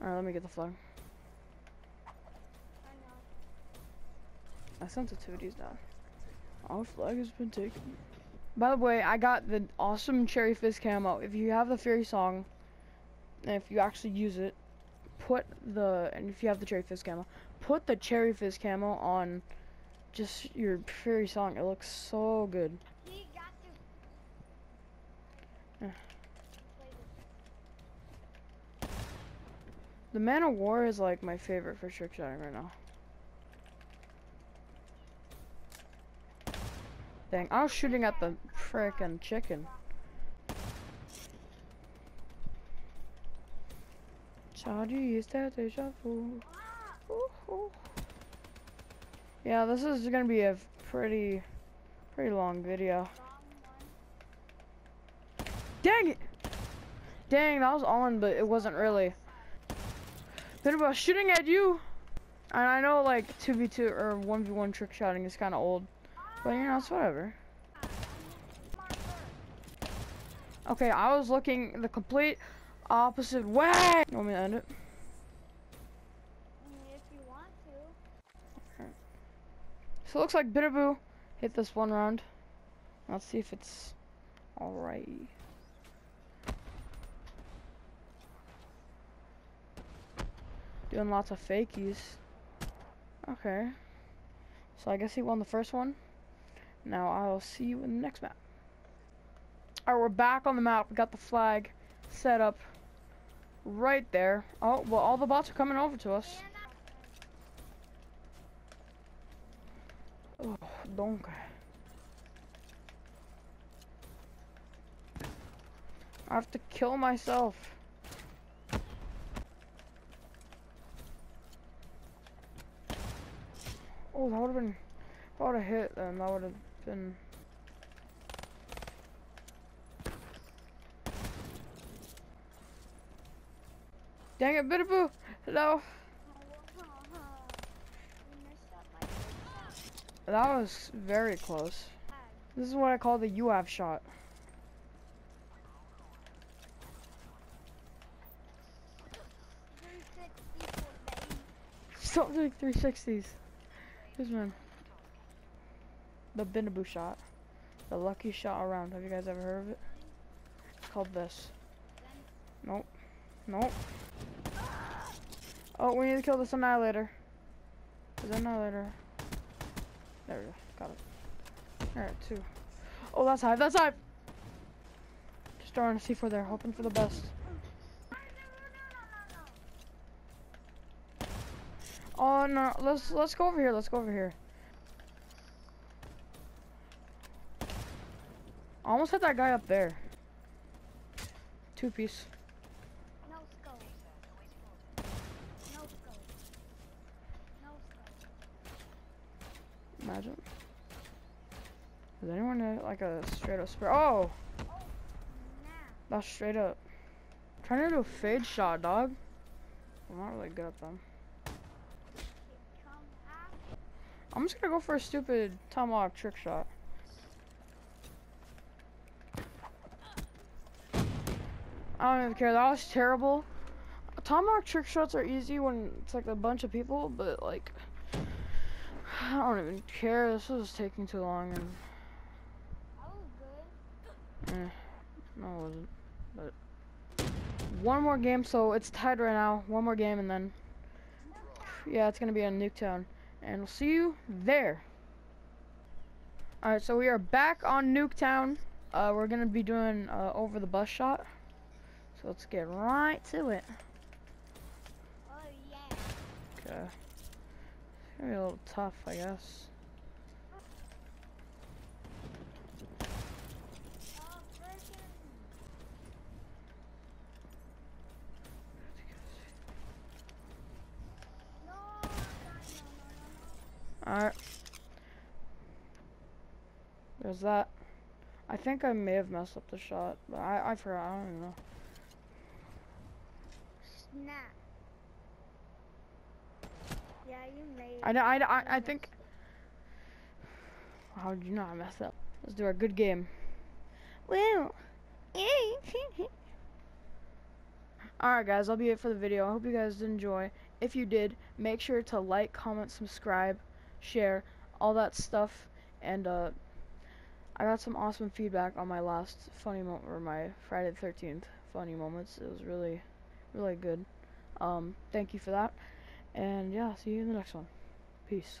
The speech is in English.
Alright, let me get the flag. My sensitivity's down. Our flag has been taken. By the way, I got the awesome Cherry Fizz camo. If you have the Fairy Song, and if you actually use it, put the, and if you have the Cherry Fizz camo, put the Cherry Fizz camo on just your Fairy Song. It looks so good. He got to. Yeah. Play this. The Man-O-War is like my favorite for trick shotting right now. Dang, I was shooting at the frickin' chicken. Charlie, is that deja vu? Yeah, this is gonna be a pretty, pretty long video. Dang it! Dang, that was on, but it wasn't really. Been about shooting at you! And I know like 2v2 or 1v1 trick shotting is kind of old. But you know, it's whatever. Okay, I was looking the complete opposite way! You want me to end it? So it looks like Bitterboo hit this one round. Let's see if it's alright. Doing lots of fakies. Okay. So I guess he won the first one. Now I'll see you in the next map. Alright, we're back on the map. We got the flag set up right there. Oh, well, all the bots are coming over to us. Oh, donkey. I have to kill myself. Oh, that would have been. If I would have hit them, that would have been. Dang it, Bittaboo! Shot. That was very close. This is what I call the have shot. Stop doing 360s. This man. The Binaboo shot. The lucky shot around. Have you guys ever heard of it? It's called this. Nope. Nope. Oh, we need to kill this annihilator. There's an annihilator. There we go. Got it. Alright, two. Oh, that's high. That's high. Just throwing a C4 there, hoping for the best. No, no, no, no, no. Oh no, let's let's go over here. Let's go over here. I Almost hit that guy up there. Two piece. No scope. No scope. No scope. Imagine. Is anyone uh, like a straight up spray? Oh, Nah. that's straight up. trying to do a fade shot, dog. I'm not really good at them. I'm just gonna go for a stupid tomahawk trick shot. I don't even care. That was terrible. Tomahawk trick shots are easy when it's like a bunch of people, but like I don't even care. This was taking too long, and That was good. eh, no, it wasn't. But one more game, so it's tied right now. One more game, and then yeah, it's gonna be a on Nuketown, and we'll see you there. All right, so we are back on Nuketown. Uh, we're gonna be doing uh, over the bus shot. So let's get right to it. Oh yeah. Okay. It's gonna be a little tough, I guess. Oh freaking. No, no, no, no, no, Alright. There's that. I think I may have messed up the shot, but I, I forgot. I don't even know. Snap. Yeah, you made. I, know- I, I, I think. How did you know I messed up? Let's do a good game. Well, Alright guys, that'll be it for the video. I hope you guys did enjoy. If you did, make sure to like, comment, subscribe, share, all that stuff. And uh, I got some awesome feedback on my last funny moment, or my Friday the 13th funny moments. It was really, really good. Um, thank you for that. And yeah, see you in the next one. Peace.